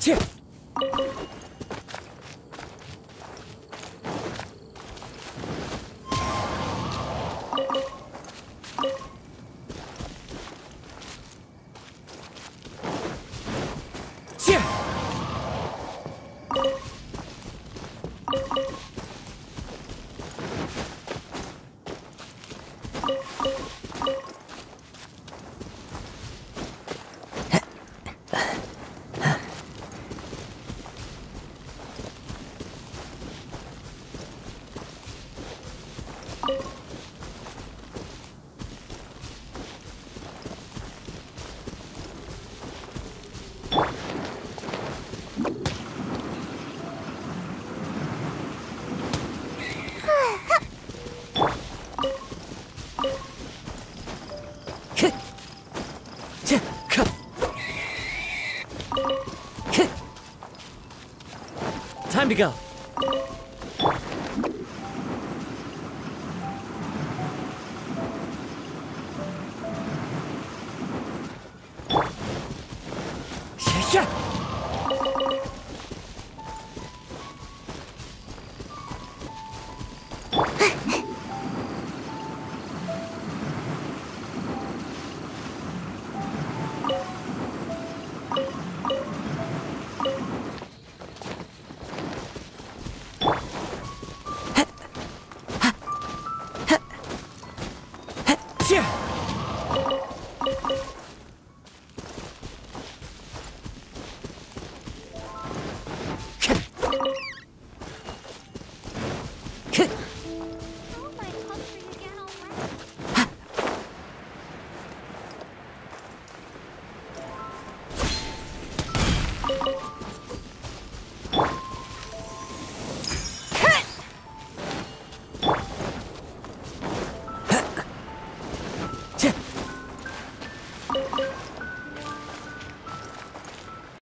切。To go. Yeah!。